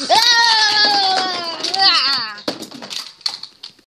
Ah!